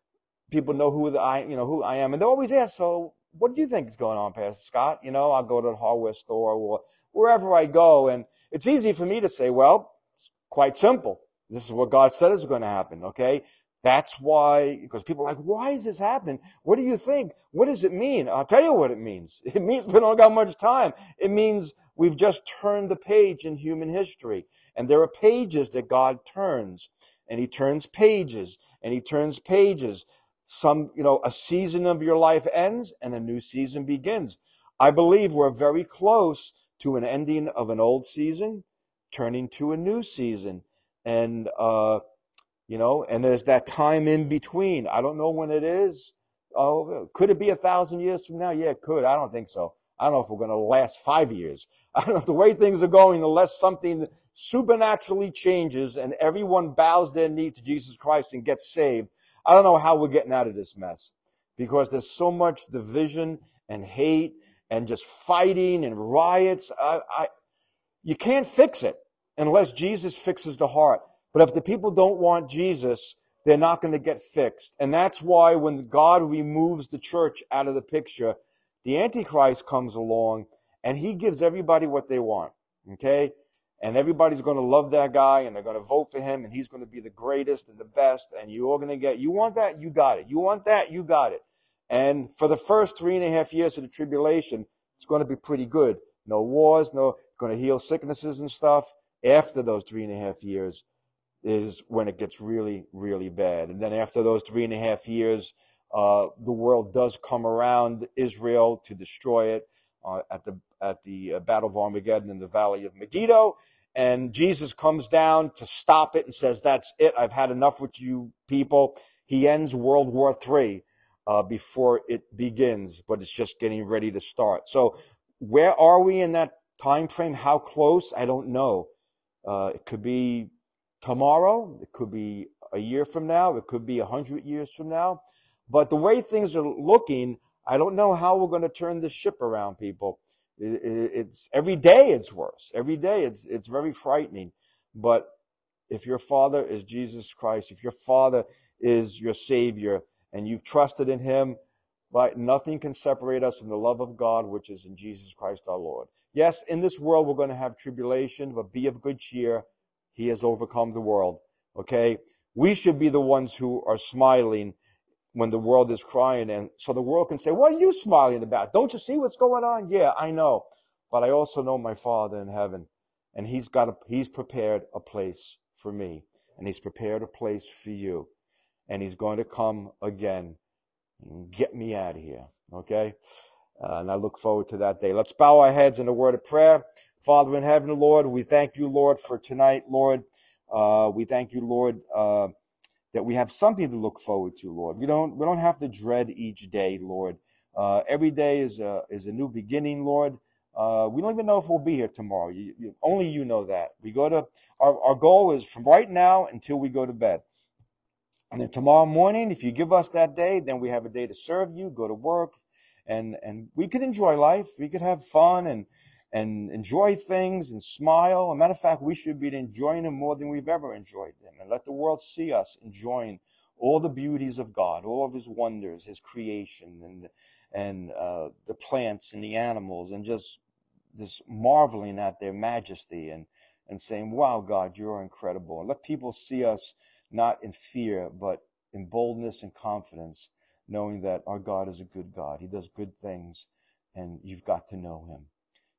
S1: people know who I, you know, who I am, and they always ask, "So, what do you think is going on, Pastor Scott?" You know, I'll go to the hardware store or wherever I go, and it's easy for me to say, "Well, it's quite simple. This is what God said is going to happen." Okay, that's why, because people are like, "Why is this happening? What do you think? What does it mean?" I'll tell you what it means. It means we don't got much time. It means we've just turned the page in human history, and there are pages that God turns and he turns pages and he turns pages. Some, you know, a season of your life ends and a new season begins. I believe we're very close to an ending of an old season, turning to a new season. And, uh, you know, and there's that time in between. I don't know when it is. Oh, could it be a thousand years from now? Yeah, it could. I don't think so. I don't know if we're going to last five years. I don't know the way things are going, unless something supernaturally changes and everyone bows their knee to Jesus Christ and gets saved. I don't know how we're getting out of this mess because there's so much division and hate and just fighting and riots. I, I, you can't fix it unless Jesus fixes the heart. But if the people don't want Jesus, they're not going to get fixed. And that's why when God removes the church out of the picture, the Antichrist comes along and he gives everybody what they want. Okay? And everybody's going to love that guy and they're going to vote for him and he's going to be the greatest and the best. And you're all going to get, you want that? You got it. You want that? You got it. And for the first three and a half years of the tribulation, it's going to be pretty good. No wars, no, going to heal sicknesses and stuff. After those three and a half years is when it gets really, really bad. And then after those three and a half years, uh, the world does come around Israel to destroy it uh, at the at the uh, Battle of Armageddon in the Valley of Megiddo, and Jesus comes down to stop it and says, "That's it. I've had enough with you people." He ends World War III uh, before it begins, but it's just getting ready to start. So, where are we in that time frame? How close? I don't know. Uh, it could be tomorrow. It could be a year from now. It could be a hundred years from now. But the way things are looking, I don't know how we're going to turn this ship around, people. It's every day it's worse. Every day it's it's very frightening. But if your father is Jesus Christ, if your father is your savior, and you've trusted in him, right, nothing can separate us from the love of God, which is in Jesus Christ our Lord. Yes, in this world we're going to have tribulation, but be of good cheer. He has overcome the world. Okay? We should be the ones who are smiling when the world is crying. And so the world can say, What are you smiling about? Don't you see what's going on? Yeah, I know. But I also know my Father in heaven. And he's got a, he's prepared a place for me. And he's prepared a place for you. And he's going to come again and get me out of here. Okay? Uh, and I look forward to that day. Let's bow our heads in a word of prayer. Father in heaven, Lord, we thank you, Lord, for tonight, Lord. Uh, we thank you, Lord, uh, that we have something to look forward to, Lord. We don't we don't have to dread each day, Lord. Uh, every day is a is a new beginning, Lord. Uh, we don't even know if we'll be here tomorrow. You, you, only you know that. We go to our our goal is from right now until we go to bed. And then tomorrow morning, if you give us that day, then we have a day to serve you, go to work, and and we could enjoy life. We could have fun and and enjoy things and smile. As a matter of fact, we should be enjoying them more than we've ever enjoyed them. And let the world see us enjoying all the beauties of God, all of His wonders, His creation, and and uh, the plants and the animals, and just just marveling at their majesty and and saying, "Wow, God, you're incredible." And let people see us not in fear, but in boldness and confidence knowing that our God is a good God. He does good things, and you've got to know him.